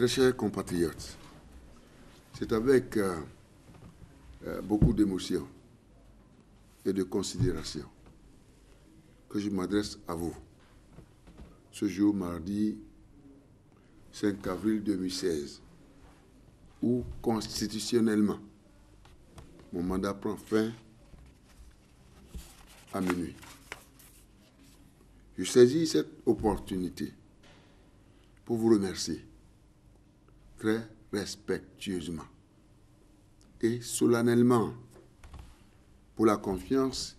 Très chers compatriotes, c'est avec euh, euh, beaucoup d'émotion et de considération que je m'adresse à vous. Ce jour, mardi 5 avril 2016, où constitutionnellement, mon mandat prend fin à minuit. Je saisis cette opportunité pour vous remercier très respectueusement et solennellement pour la confiance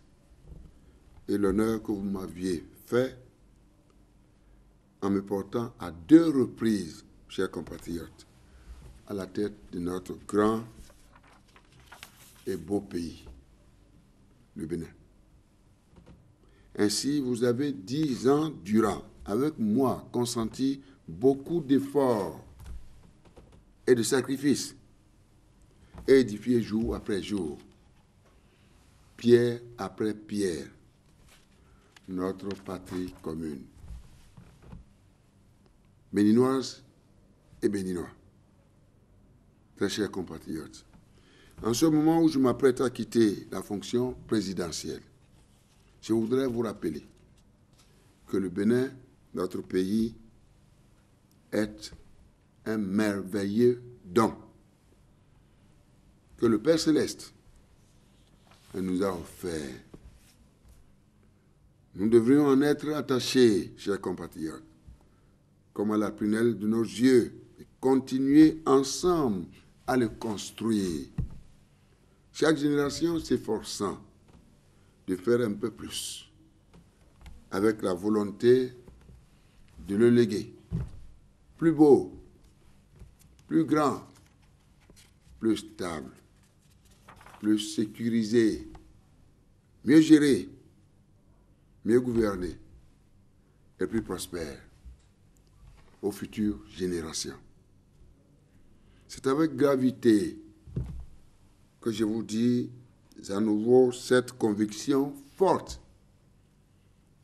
et l'honneur que vous m'aviez fait en me portant à deux reprises, chers compatriotes, à la tête de notre grand et beau pays, le Bénin. Ainsi, vous avez dix ans durant, avec moi, consenti beaucoup d'efforts et de sacrifices, et édifié jour après jour, pierre après pierre, notre patrie commune. Béninoises et Béninois, très chers compatriotes, en ce moment où je m'apprête à quitter la fonction présidentielle, je voudrais vous rappeler que le Bénin, notre pays, est un merveilleux don que le Père céleste nous a offert. Nous devrions en être attachés, chers compatriotes, comme à la prunelle de nos yeux, et continuer ensemble à le construire. Chaque génération s'efforçant de faire un peu plus, avec la volonté de le léguer. Plus beau, plus grand, plus stable, plus sécurisé, mieux géré, mieux gouverné et plus prospère aux futures générations. C'est avec gravité que je vous dis à nouveau cette conviction forte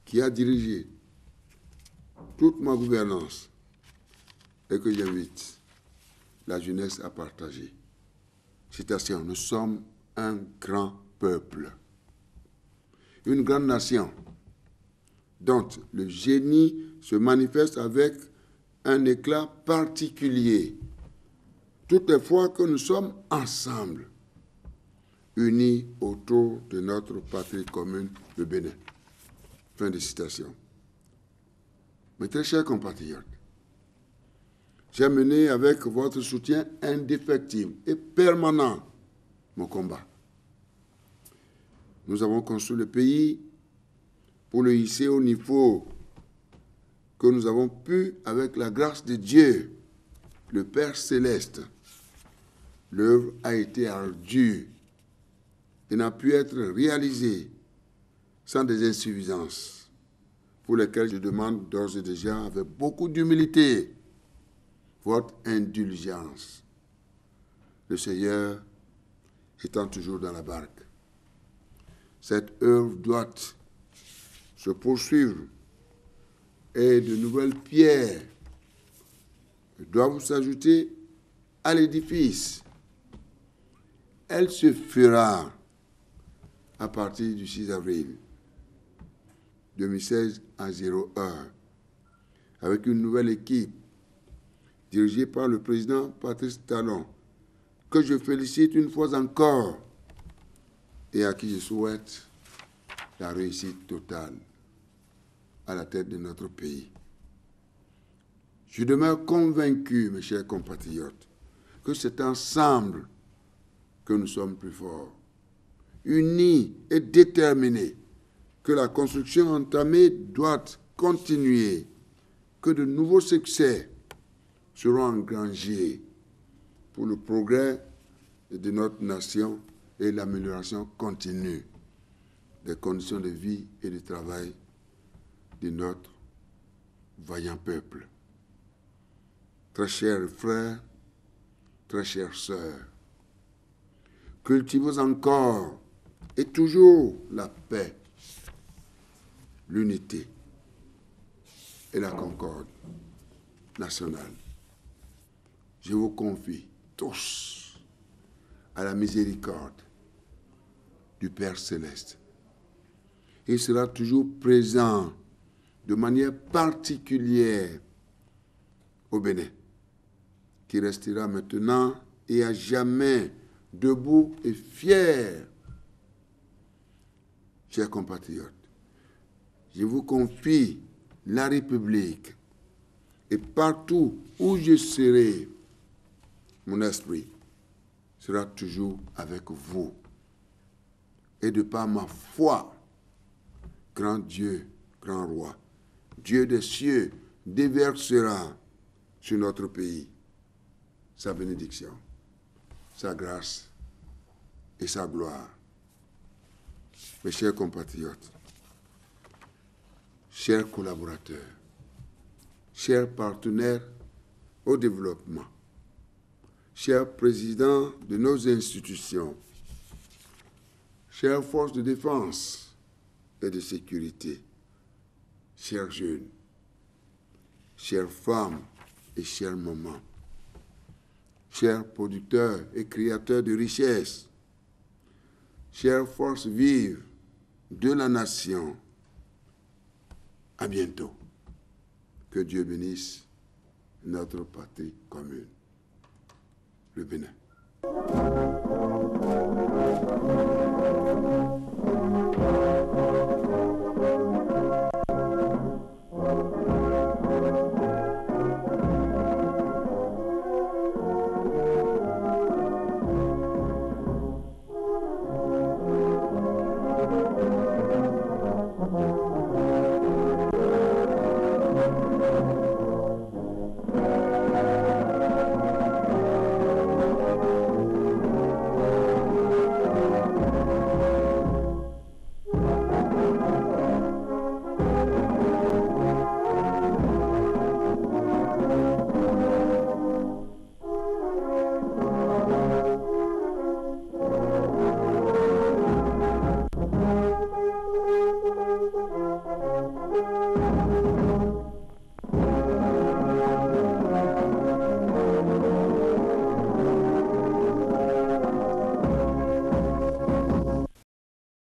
qui a dirigé toute ma gouvernance et que j'invite la jeunesse à partager. Citation, nous sommes un grand peuple, une grande nation dont le génie se manifeste avec un éclat particulier toutes les fois que nous sommes ensemble unis autour de notre patrie commune, le Bénin. Fin de citation. Mes très chers compatriotes, j'ai mené avec votre soutien indéfectible et permanent mon combat. Nous avons construit le pays pour le hisser au niveau que nous avons pu avec la grâce de Dieu, le Père céleste. L'œuvre a été ardue et n'a pu être réalisé sans des insuffisances, pour lesquelles je demande d'ores et déjà avec beaucoup d'humilité votre indulgence. Le Seigneur étant toujours dans la barque. Cette œuvre doit se poursuivre et de nouvelles pierres doivent s'ajouter à l'édifice. Elle se fera à partir du 6 avril 2016 à 01 avec une nouvelle équipe dirigée par le président Patrice Talon, que je félicite une fois encore et à qui je souhaite la réussite totale à la tête de notre pays. Je demeure convaincu, mes chers compatriotes, que c'est ensemble que nous sommes plus forts unis et déterminés que la construction entamée doit continuer, que de nouveaux succès seront engrangés pour le progrès de notre nation et l'amélioration continue des conditions de vie et de travail de notre vaillant peuple. Très chers frères, très chères sœurs, cultivons encore et toujours la paix, l'unité et la concorde nationale. Je vous confie tous à la miséricorde du Père céleste. Il sera toujours présent de manière particulière au Bénin, qui restera maintenant et à jamais debout et fier. Chers compatriotes, je vous confie la République et partout où je serai, mon esprit sera toujours avec vous. Et de par ma foi, grand Dieu, grand roi, Dieu des cieux, déversera sur notre pays sa bénédiction, sa grâce et sa gloire. Mes chers compatriotes, chers collaborateurs, chers partenaires au développement, chers présidents de nos institutions, chères forces de défense et de sécurité, chers jeunes, chères femmes et chers mamans, chers producteurs et créateurs de richesses, chères forces vives de la nation, à bientôt. Que Dieu bénisse notre patrie commune, le Bénin.